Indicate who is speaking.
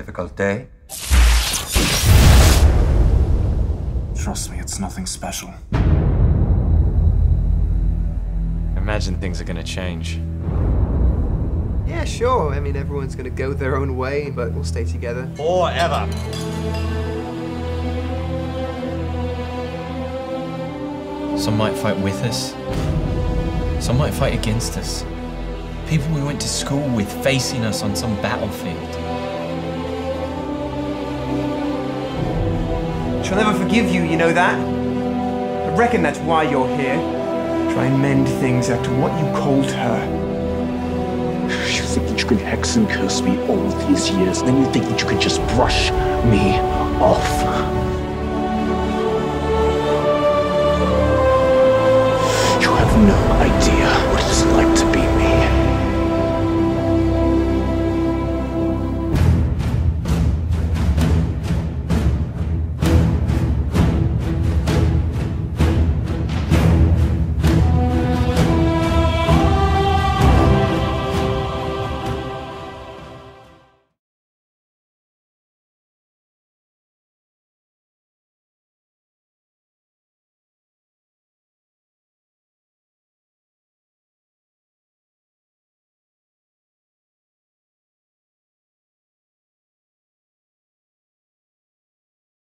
Speaker 1: Difficult day?
Speaker 2: Trust me, it's nothing special.
Speaker 3: Imagine things are gonna change.
Speaker 4: Yeah, sure. I mean, everyone's gonna go their own way, but we'll stay together.
Speaker 5: Forever.
Speaker 3: Some might fight with us. Some might fight against us. People we went to school with facing us on some battlefield.
Speaker 4: She'll never forgive you, you know that? I reckon that's why you're here. Try and mend things after what you called her.
Speaker 2: You think that you can hex and curse me all these years, then you think that you can just brush me off. You have no idea